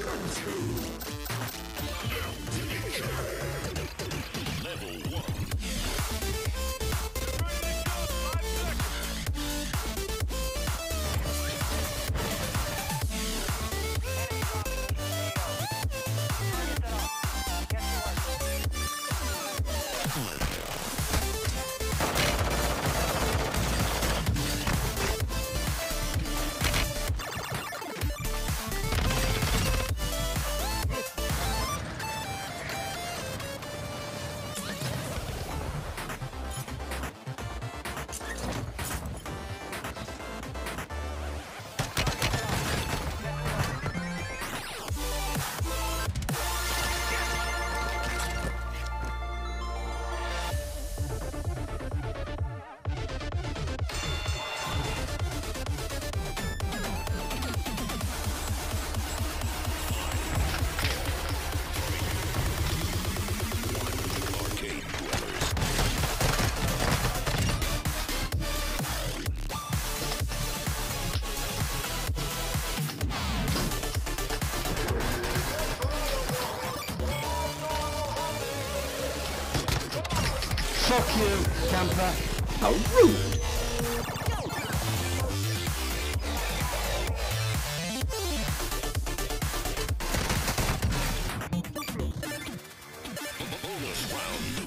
Round two. Fuck you, camper. How rude. Round.